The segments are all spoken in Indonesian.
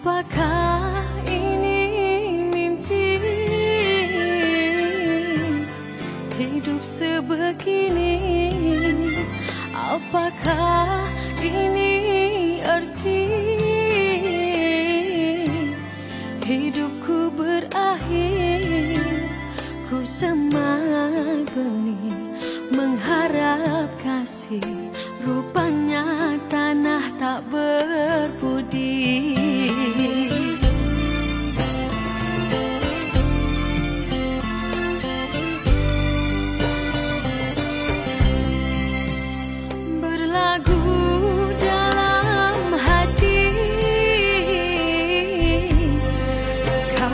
Apakah ini mimpi? Hidup sebegini Apakah ini arti? Hidupku berakhir Ku semakin mengharap kasih rupa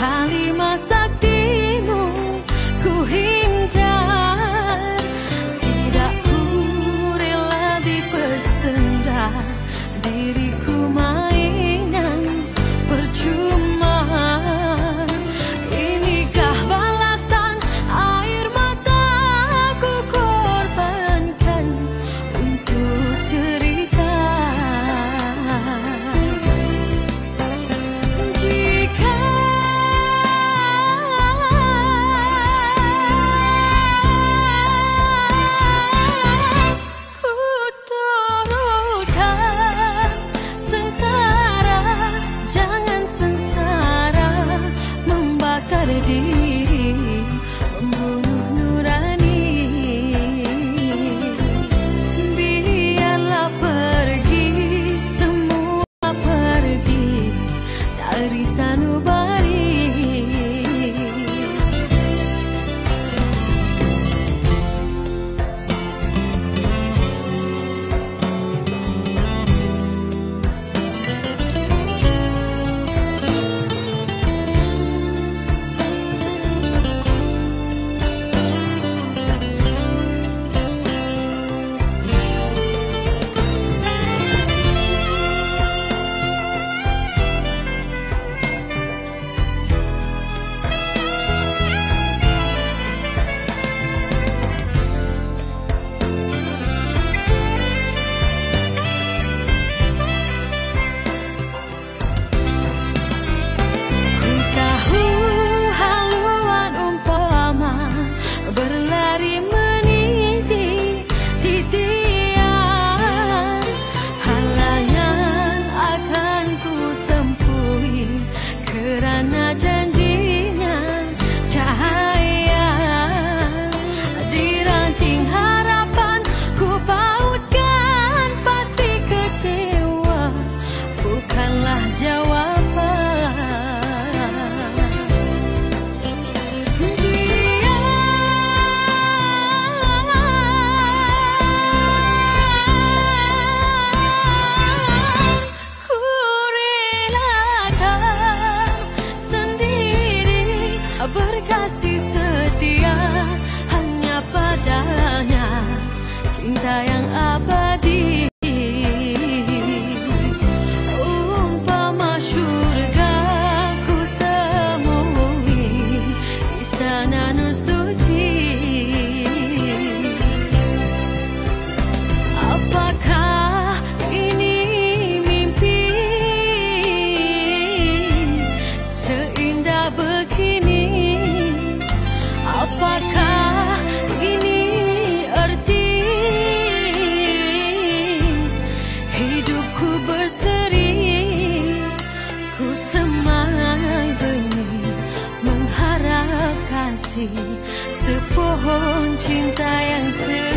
かりません。Sayang abadi. Umpama surga ku temui Istana nur suci. Apakah Cinta yang sejati